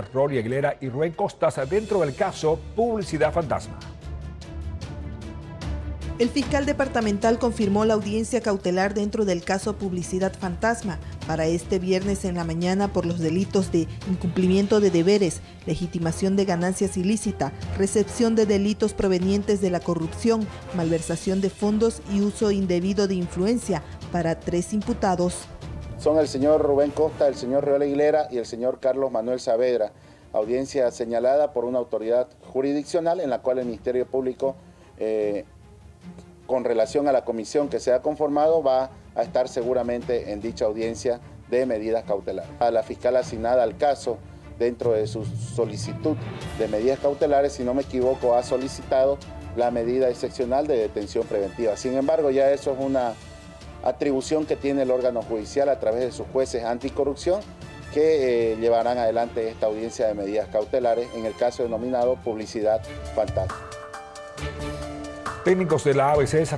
Rolly Aguilera y Rubén Costas dentro del caso Publicidad Fantasma. El fiscal departamental confirmó la audiencia cautelar dentro del caso Publicidad Fantasma para este viernes en la mañana por los delitos de incumplimiento de deberes, legitimación de ganancias ilícita, recepción de delitos provenientes de la corrupción, malversación de fondos y uso indebido de influencia para tres imputados. Son el señor Rubén Costa, el señor Real Aguilera y el señor Carlos Manuel Saavedra, audiencia señalada por una autoridad jurisdiccional en la cual el Ministerio Público eh, con relación a la comisión que se ha conformado va a estar seguramente en dicha audiencia de medidas cautelares. A la fiscal asignada al caso, dentro de su solicitud de medidas cautelares, si no me equivoco, ha solicitado la medida excepcional de detención preventiva. Sin embargo, ya eso es una atribución que tiene el órgano judicial a través de sus jueces anticorrupción que eh, llevarán adelante esta audiencia de medidas cautelares en el caso denominado publicidad fantasma. Técnicos de la ABC se